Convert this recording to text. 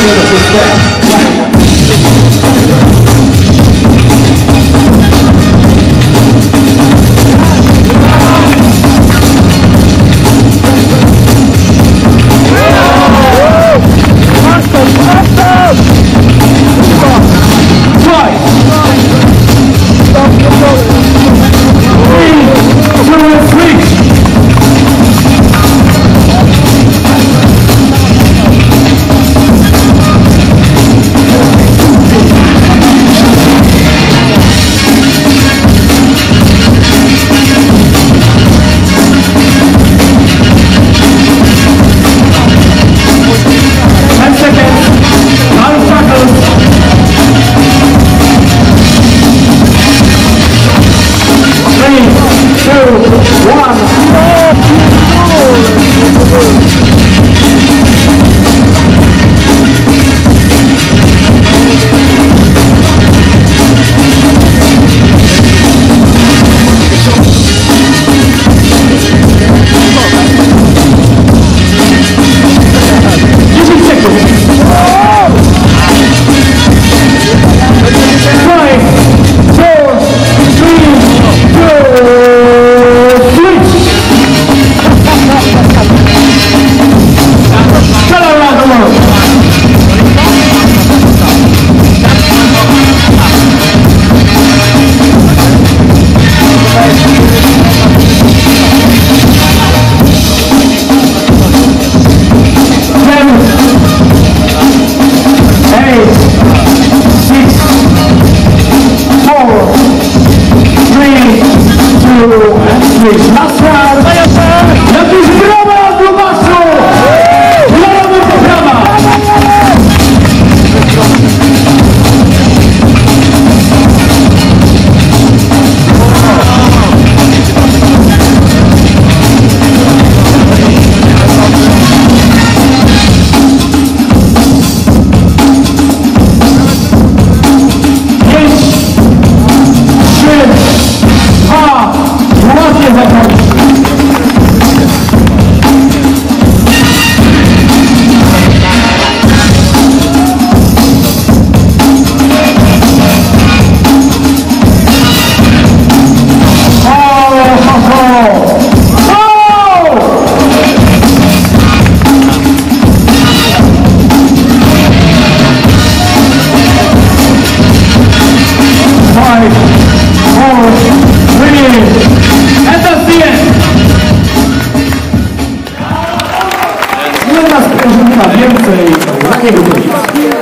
feel the it. two, one. Christmas. 面对。